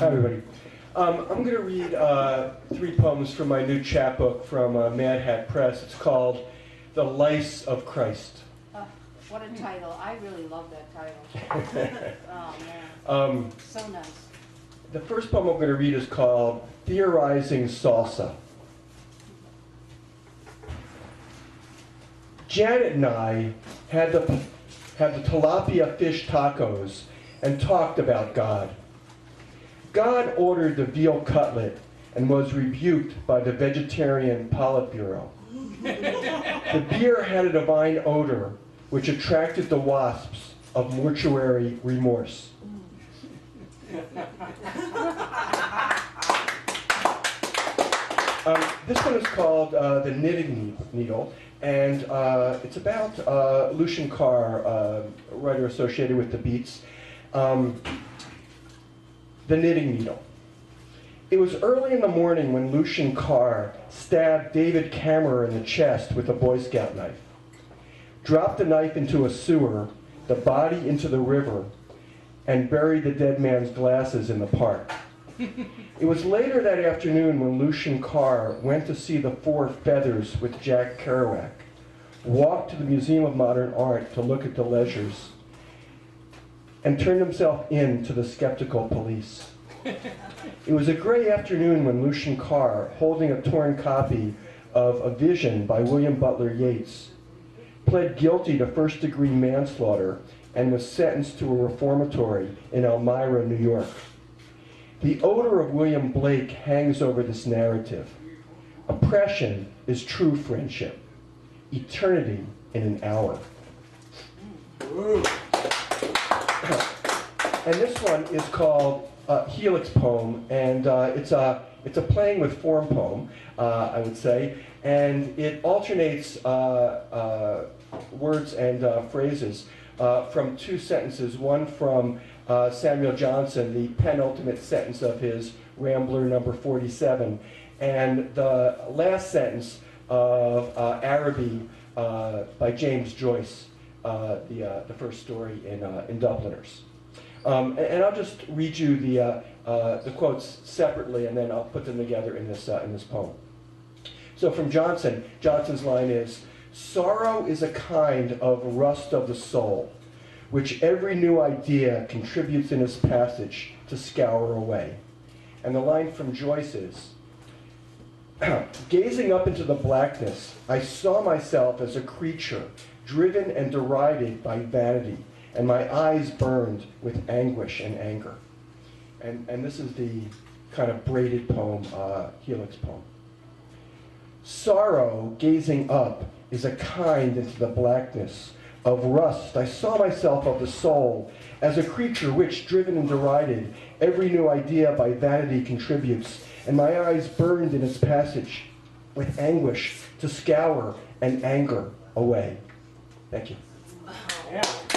Hi, everybody. Um, I'm going to read uh, three poems from my new chapbook from uh, MadHat Press. It's called The Lice of Christ. Uh, What a title. I really love that title. Oh, man. Um, So nice. the first poem I'm going to read is called Theorizing Salsa. Janet and I had the, had the tilapia fish tacos and talked about God. God ordered the veal cutlet and was rebuked by the vegetarian Politburo. the beer had a divine odor which attracted the wasps of mortuary remorse. Um, this one is called uh, The Knitting Needle, and uh, it's about uh, Lucian Carr, uh, a writer associated with the Beats. Um, the Knitting Needle. It was early in the morning when Lucian Carr stabbed David Kammerer in the chest with a Boy Scout knife, dropped the knife into a sewer, the body into the river, and buried the dead man's glasses in the park. It was later that afternoon when Lucian Carr went to see the Four Feathers with Jack Kerouac, walked to the Museum of Modern Art to look at the Légers, and turned himself in to the skeptical police. It was a gray afternoon when Lucian Carr, holding a torn copy of A Vision by William Butler Yeats, pled guilty to first degree manslaughter and was sentenced to a reformatory in Elmira, New York. The odor of William Blake hangs over this narrative. Oppression is true friendship, eternity in an hour. And this one is called uh, Helix Poem, and uh, it's, a, it's a playing with form poem, uh, I would say, and it alternates uh, uh, words and uh, phrases from two sentences, one from Samuel Johnson, the penultimate sentence of his Rambler number 47, and the last sentence of Araby by James Joyce, the, the first story in, in Dubliners. Um, and, and I'll just read you the, uh, uh, the quotes separately, and then I'll put them together in this, uh, in this poem. So from Johnson, Johnson's line is, Sorrow is a kind of rust of the soul, which every new idea contributes in its passage to scour away. And the line from Joyce is, Gazing up into the blackness, I saw myself as a creature driven and derided by vanity, and my eyes burned with anguish and anger. And, and this is the kind of braided poem, uh, Helix poem. Sorrow, gazing up, is a kind into the blackness of rust. I saw myself of the soul as a creature which, driven and derided, every new idea by vanity contributes, and my eyes burned in its passage with anguish to scour and anger away. Thank you. Yeah.